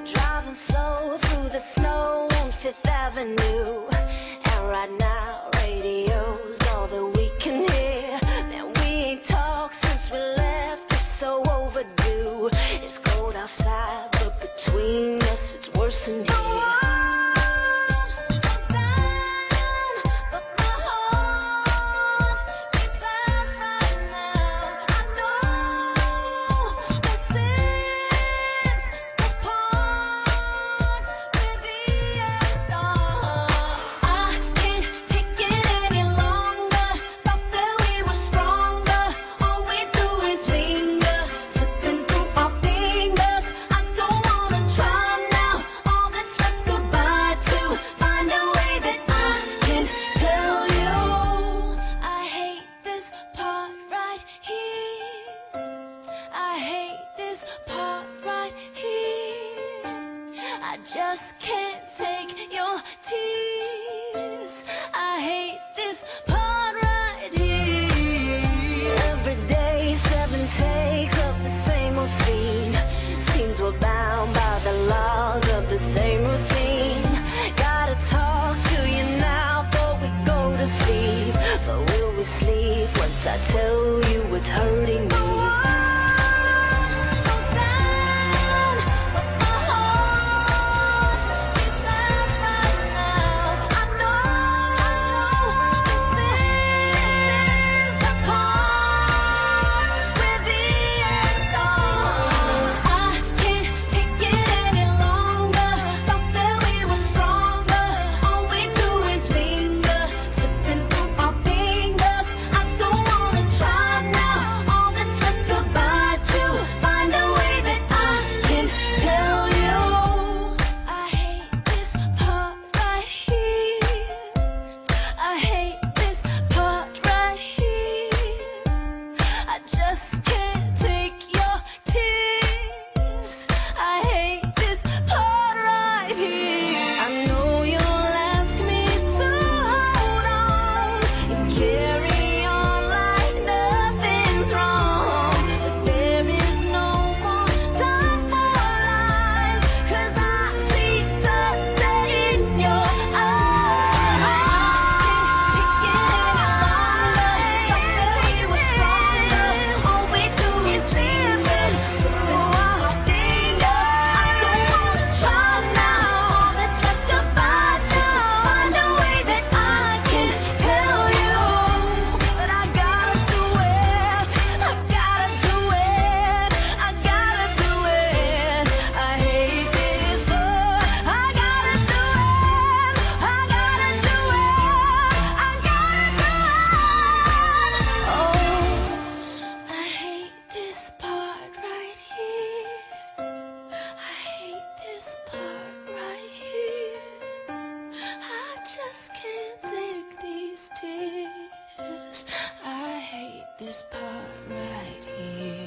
We're driving slow through the snow on Fifth Avenue. And right now, radio's all that we can hear. Now we ain't talked since we left, it's so overdue. It's cold outside, but between us, it's worse than here. Just can't take your tears. I hate this part right here. Every day, seven takes of the same old scene. Seems we're bound by the laws of the same routine. Gotta talk to you now before we go to sleep. But will we sleep once I tell you it's hurting I hate this part right here.